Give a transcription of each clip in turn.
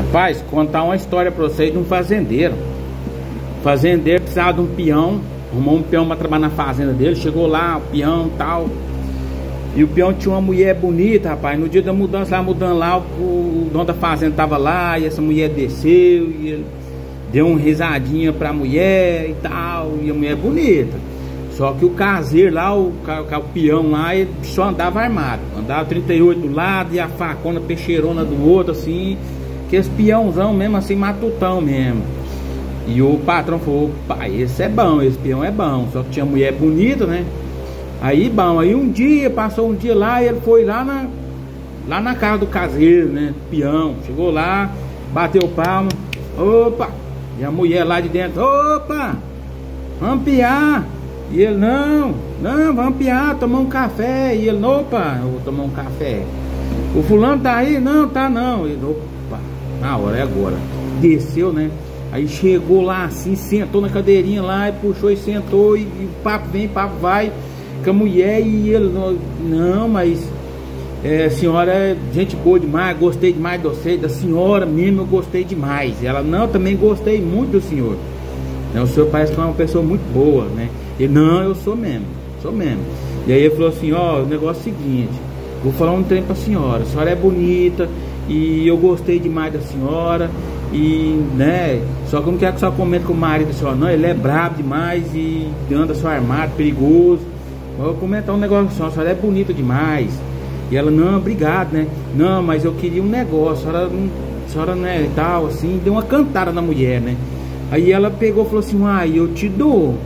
Rapaz, contar uma história pra vocês de um fazendeiro. O fazendeiro precisava de um peão, arrumou um peão pra trabalhar na fazenda dele, chegou lá, o peão tal. E o peão tinha uma mulher bonita, rapaz. No dia da mudança, lá mudando lá, o, o dono da fazenda tava lá, e essa mulher desceu, e ele deu uma risadinha pra mulher e tal, e a mulher bonita. Só que o caseiro lá, o, o, o peão lá, ele só andava armado. Andava 38 do lado e a facona peixeirona do outro, assim. Que esse peãozão mesmo, assim, matutão mesmo. E o patrão falou, pai, esse é bom, esse peão é bom. Só que tinha mulher bonita, né? Aí, bom, aí um dia, passou um dia lá, e ele foi lá na, lá na casa do caseiro, né? Peão. Chegou lá, bateu palma. Opa! E a mulher lá de dentro, opa! Vamos piar! E ele, não, não, vamos piar, tomar um café. E ele, opa, eu vou tomar um café. O fulano tá aí? Não, tá não. Ele, opa, na hora, é agora. Desceu, né? Aí chegou lá assim, sentou na cadeirinha lá e puxou e sentou. E, e papo vem, papo vai com a mulher. E ele, não, mas é, a senhora é gente boa demais, gostei demais de você, da senhora mesmo eu gostei demais. Ela, não, também gostei muito do senhor. O senhor parece que é uma pessoa muito boa, né? Ele, não, eu sou mesmo, sou mesmo. E aí ele falou assim, ó, o negócio é o seguinte, vou falar um trem pra senhora, a senhora é bonita e eu gostei demais da senhora e, né, só que eu não quero que senhora comente com o marido da senhora, não, ele é brabo demais e anda só armado, perigoso. Eu vou comentar um negócio com a senhora, a senhora é bonita demais. E ela, não, obrigado, né? Não, mas eu queria um negócio, a senhora, a senhora né, tal, assim, deu uma cantada na mulher, né? Aí ela pegou e falou assim, ah, eu te dou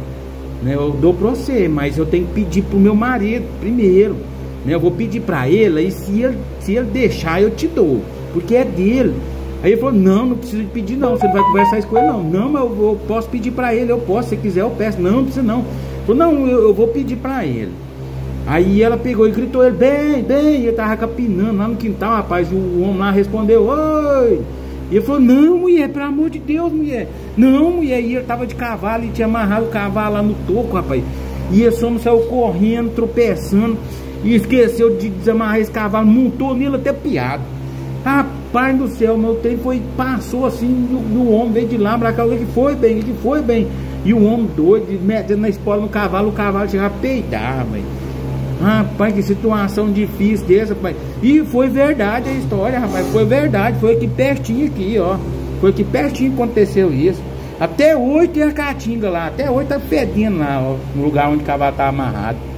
né? Eu dou pra você, mas eu tenho que pedir pro meu marido primeiro, né? Eu vou pedir pra ele, aí se ele, se ele deixar, eu te dou, porque é dele. Aí ele falou, não, não precisa pedir não, você não vai conversar isso com ele não. Não, mas eu, vou, posso pedir pra ele, eu posso, se quiser eu peço. Não, não precisa não. Ele falou, não, eu, eu vou pedir pra ele. Aí ela pegou e gritou ele, bem, bem, ele tava capinando lá no quintal, rapaz, o homem lá respondeu, oi! E ele falou, não, mulher, pelo amor de Deus, mulher. Não, mulher, e ele tava de cavalo e tinha amarrado o cavalo lá no toco, rapaz. E esse homem saiu correndo, tropeçando, e esqueceu de desamarrar esse cavalo, montou nele até piado. Rapaz do céu, meu tempo foi, passou assim, no homem veio de lá pra cá, que foi bem, que foi bem. E o homem doido, metendo na espola no cavalo, o cavalo chegava a peidar, rapaz. Rapaz, que situação difícil dessa, rapaz. E foi verdade a história, rapaz. Foi verdade. Foi aqui pertinho aqui, ó. Foi aqui pertinho que aconteceu isso. Até hoje tem a caatinga lá. Até hoje tá fedendo lá, ó. No lugar onde o cavalo tá amarrado.